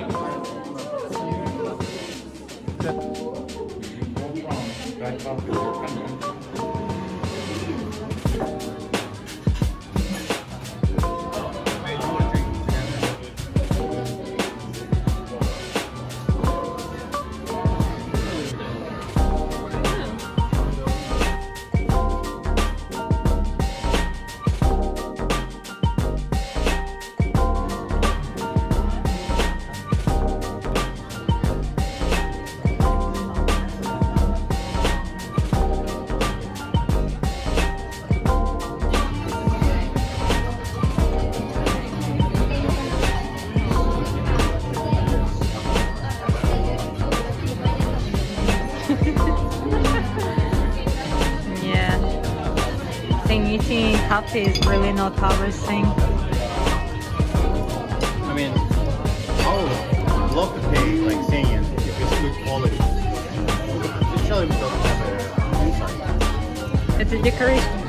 yeah. I think eating coffee is really not our thing. I mean, I would love to pay like 10 yen if it's good quality. The Shelly doesn't have a inside. It's a decoration.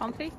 Comfy?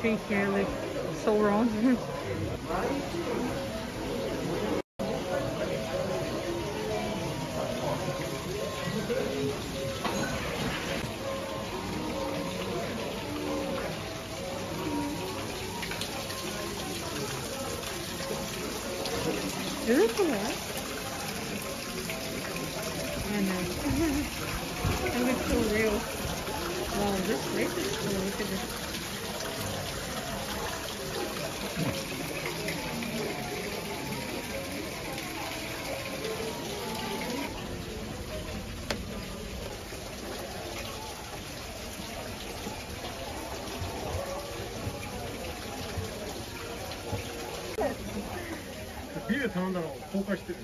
Tree here looks so wrong. Beautiful, right? I know. it looks so real. Wow, this place is cool. Look at this. 頼んだのを公開してる。